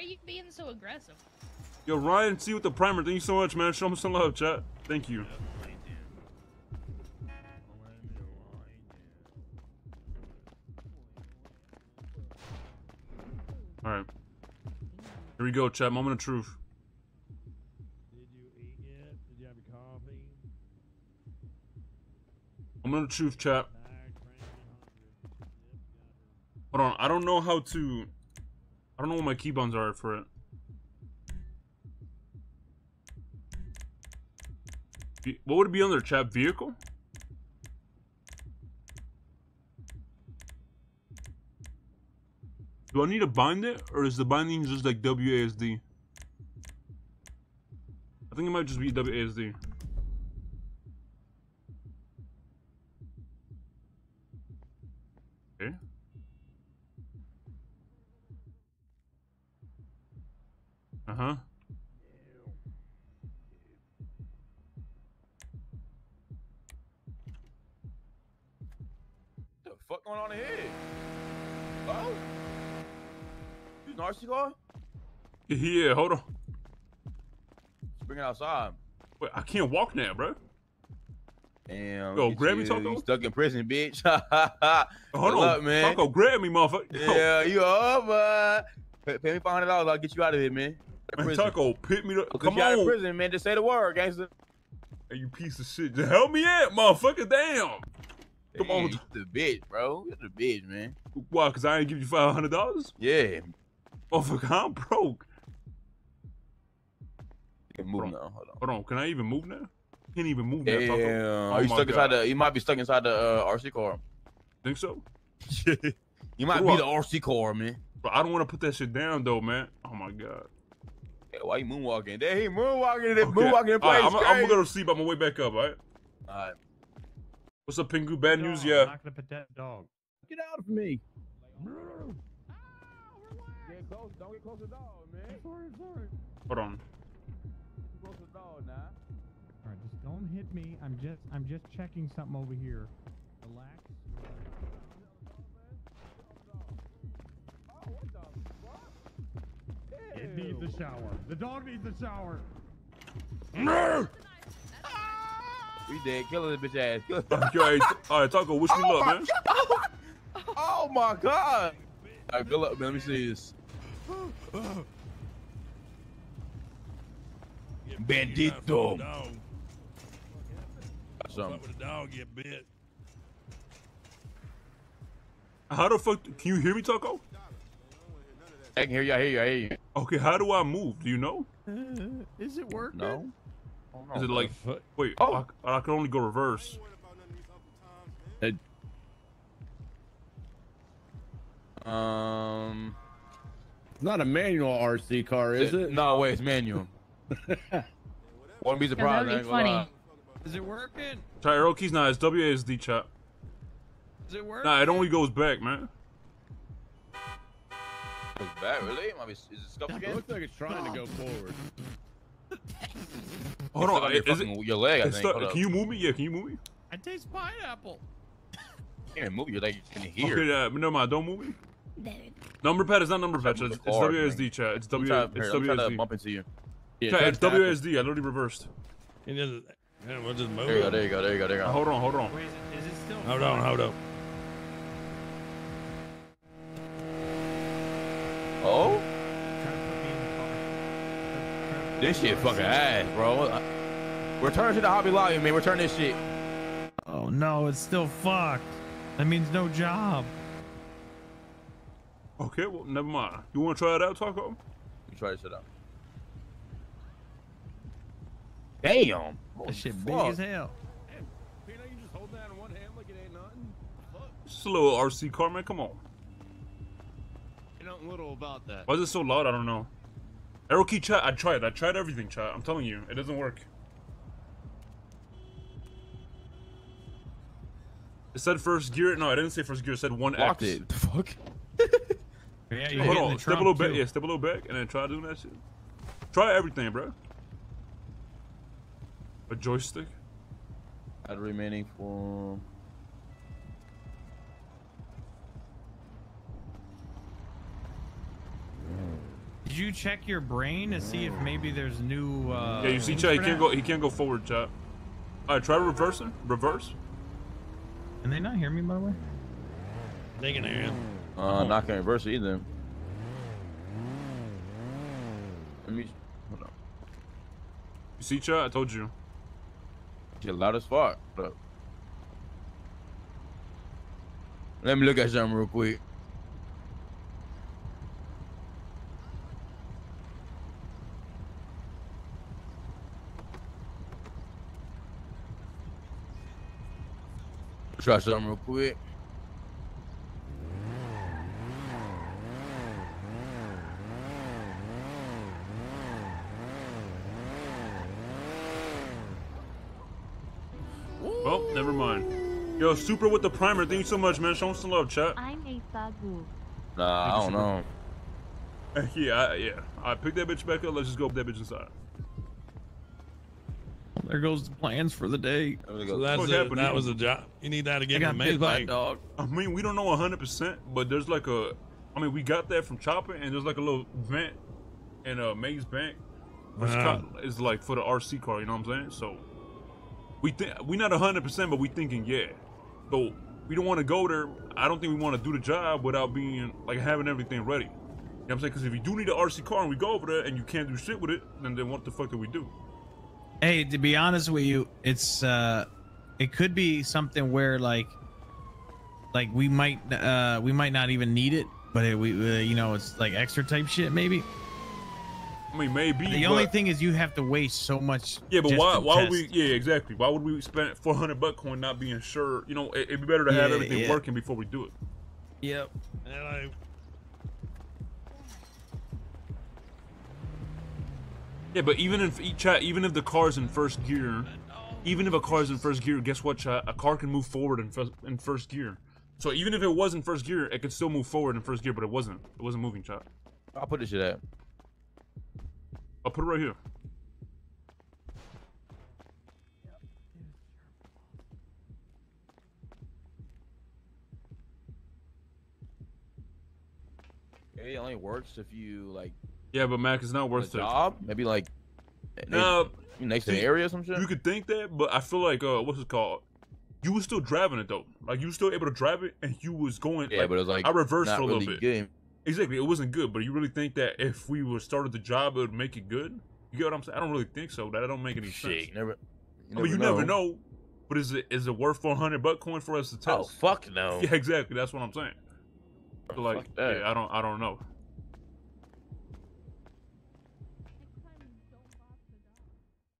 are you being so aggressive? Yo, Ryan, see you with the primer. Thank you so much, man. Show him some love, chat. Thank you. All right. Here we go, chat. Moment of truth. Did you eat yet? Did you have your coffee? Moment of truth, chat. Hold on. I don't know how to. I don't know what my keybinds are for it. What would it be on under chat? Vehicle? Do I need to bind it, or is the binding just like WASD? I think it might just be WASD. Okay. Uh huh. the fuck going on here? Oh? You car? Yeah, hold on. Let's bring it outside. Wait, I can't walk now, bro. Damn. Yo, grab me, you. Taco. You stuck in prison, bitch. Hold on, luck, man. Taco, grab me, motherfucker. Yo, Yeah, you over. Pay, pay me five hundred dollars. I'll get you out of here, man. Man. Taco, pick me. up. Come get you out of on, prison, man. Just say the word, gangster. hey, you piece of shit. Just help me out, motherfucker. Damn. Come Damn, on. the bitch, bro. You're the bitch, man. Why? Cause I ain't give you five hundred dollars. Yeah. Motherfucker, I'm broke. You can move Bro. now. Hold on. Hold on, can I even move now? Can't even move now, Taco. Damn. Oh Are you my stuck inside the? You might be stuck inside the uh, RC car. Think so? you might What be the RC car, man. But I don't want to put that shit down though, man. Oh my god. Yeah, why you moonwalking? There he moonwalking. There, Okay. moonwalking in All right, place. I'm, I'm gonna sleep on my way back up. All right. All right. What's up, Pingu? Bad news, yeah. I'm not gonna put that dog. Get out of me. Get close. Don't get close to the dog, man. Sorry, sorry. Hold on. Close to the dog now. All right, just don't hit me. I'm just, I'm just checking something over here. Relax. Oh, what the fuck? It needs a shower. The dog needs a shower. We dead. Kill this bitch ass. Kill Okay, all right, all right, Taco, wish me oh luck, man. Oh my god. All right, good luck, man. Let me see this. Bandito. Dog. Got something. The dog get bit. How the fuck? Can you hear me, Taco? I can hear you. I hear you. I hear you. Okay, how do I move? Do you know? Is it working? No. Is it like? Wait, Oh. I, I can only go reverse. It, Um. It's not a manual RC car, is it? No, wait. It's manual. Wouldn't be surprised. that'd be ain't gonna funny. Is it working? Try arrow keys. Nah, it's WASD chat. Is it working? Nah, it only goes back, man. It's bad, really? It might be, is it scuffed It looks like it's trying to go forward. Hold on, on your, is it? your leg, I think. stuck- Hold up. can you move me? Yeah, can you move me? I taste pineapple. You can't move your leg. You can hear. Okay, uh, never mind. Don't move me. Number pad is not number pad. It's, the it's car, WASD man. chat. It's I'm W. trying, It's here, I'm trying to bump into you. Yeah, Chat, it's touch tackle. WASD. I literally reversed. He doesn't. Man, we'll just move. There you go. There you go. There you go. There you go. hold on, hold on. Wait, is it, is it still? Hold on, hold on. Put this shit in fucking ass, bro. Uh, return to the Hobby Lobby, man. Return this shit. Oh no, it's still fucked. That means no job. Okay, well, never mind. You want to try it out, Taco? Let me try this shit out. Damn. That shit Fuck. big as hell. Peanut, you just hold that in one hand like it ain't nothing. It's just a little RC car, man. Come on. Ain't nothing little about that. Why is it so loud? I don't know. Arrow key chat. I tried. I tried everything, chat. I'm telling you, it doesn't work. It said first gear. No, I didn't say first gear. It said one Blocked X. it. The fuck? Yeah, you Hold hit on. the Step a little back. Yeah, step a little back, and then try doing that shit. Try everything, bro. A joystick. Add remaining for. Did you check your brain to see if maybe there's new? Uh, Yeah, you see, things chat. He can't go. He can't go forward, chat. All right, try reversing. Reverse. Can they not hear me by the way? They can hear him. Uh, not gonna reverse it either. Let me. Hold on. You see, chat. I told you. You're loud as fuck. Hold up. Let me look at something real quick. Try something real quick. Well, never mind. Yo, super with the primer. Thank you so much, man. Show us some love, chat. I'm a Fagu. Nah, I don't know. yeah, I, yeah. I pick that bitch back up. Let's just go put that bitch inside. There goes the plans for the day. So that's what it. happened That was a job. You need that I again got Maze bit by a dog. I mean, we don't know 100%, but there's like a. I mean, we got that from Chopper, and there's like a little vent in a Maze Bank. Which uh-huh. Wow. is like for the RC car, you know what I'm saying? So we think we're not 100%, but we thinking yeah. So we don't want to go there. I don't think we want to do the job without being like having everything ready. You know what I'm saying? Because if you do need an RC car and we go over there and you can't do shit with it, then then what the fuck do we do? Hey, to be honest with you, it's uh, it could be something where like, like we might uh, we might not even need it, but it, we uh, you know it's like extra type shit maybe. I mean, maybe. The but- only thing is you have to waste so much. Yeah, but just why? to Why would we? Yeah, exactly. Why would we spend 400 buck coin not being sure? You know, it, it'd be better to have Yeah, everything yeah. working before we do it. Yep. And I, Yeah, but even if chat, uh, even if the car's in first gear, even if a car's in first gear, guess what? Chat? A car can move forward in first, in first gear. So even if it was in first gear, it could still move forward in first gear, but it wasn't. It wasn't moving, chat. I'll put this shit at. I'll put it right here. It only works if you like Yeah, but Mac, it's not the worth it. job. Maybe like Nah, next to the area or some shit. you could think that, but I feel like uh, what's it called? You were still driving it though. Like you were still able to drive it, and you was going. yeah, like, but it was like I reversed for a little bit. good. Exactly, it wasn't good, but you really think that if we would started the job, it would make it good? You get what I'm saying? I don't really think so. That don't make any Shit, sense. you never. You I mean, you never know. But is it is it worth 400 buck coin for us to test? Oh test? fuck no. Yeah, exactly. That's what I'm saying. So like, yeah, I don't, I don't know.